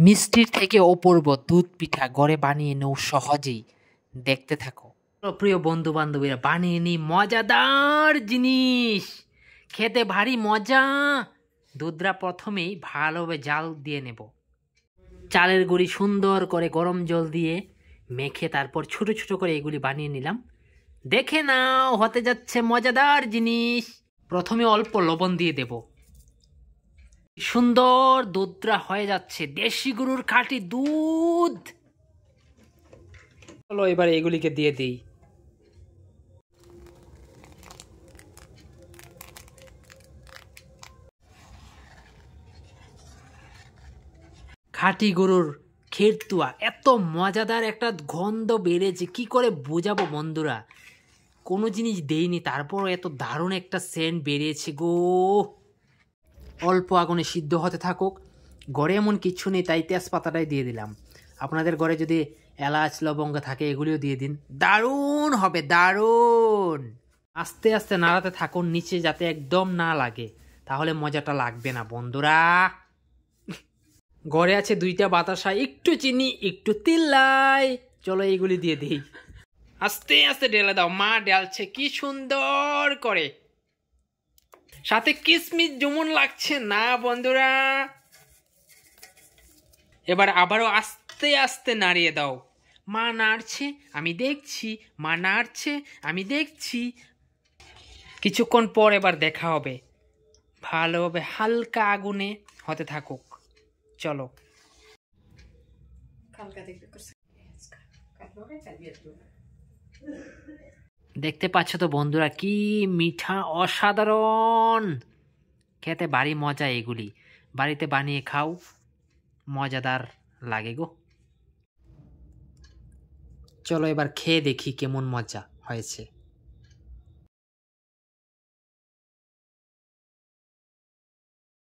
মিষ্টির থেকে অপূর্ব দুধ পিঠা ঘরে বানিয়ে নেও সহজেই। দেখতে থাকো। প্রিয় বন্ধু বান্ধবীরা বানিয়ে নিই মজাদার জিনিস। খেতে ভারী মজা। দুধরা প্রথমেই ভালোভাবে জাল দিয়ে নেব। চালের গুঁড়ি সুন্দর করে গরম জল দিয়ে মেখে তারপর ছোট ছোট করে এগুলি বানিয়ে নিলাম। দেখে নাও, হতে যাচ্ছে মজাদার জিনিস। প্রথমে অল্প লবণ দিয়ে দেব। সুন্দর দুধরা হয়ে যাচ্ছে। দেশি গরুর খাঁটি দুধ। চলো এবার এগুলিকে দিয়ে দিই। খাঁটি গরুর খেরতুয়া, এত মজাদার একটা গন্ধ বেড়েছে, কি করে বোঝাবো বন্ধুরা? কোনো জিনিস দেইনি তারপর এত দারুণ একটা সেন্ট বেরিয়েছে গো। অল্প আগুনে সিদ্ধ হতে থাকুক। গড়ে এমন কিচ্ছু নেই, তাই তেজপাতাটাই দিয়ে দিলাম। আপনাদের ঘরে যদি এলাচ, লবঙ্গ থাকে, এগুলিও দিয়ে দিন। দারুণ হবে, দারুণ! আস্তে আস্তে নাড়াতে থাকুন নিচে, যাতে একদম না লাগে। তাহলে মজাটা লাগবে না, বন্ধুরা। ঘরে আছে দুইটা বাতাসা, একটু চিনি, একটু তিল্লাই। চলো এইগুলি দিয়ে দিই। আস্তে আস্তে ঢেলে দাও। মা ডালছে কি সুন্দর করে। সাথে কিসমিস যেমন লাগছে। না বন্ধুরা। এবার আবারও আস্তে আস্তে নাড়িয়ে দাও। মা নাড়ছে, আমি দেখছি। মা নাড়ছে, আমি দেখছি। কিছুক্ষণ পর এবার দেখা হবে। ভালোভাবে হালকা আগুনে হতে থাকুক। চলো। দেখতে পাচ্ছ তো বন্ধুরা, কি মিঠা, অসাধারণ! খেতে বাড়ি মজা এগুলি। বাড়িতে বানিয়ে খাও, মজাদার লাগে গো। চলো এবার খেয়ে দেখি কেমন মজা হয়েছে।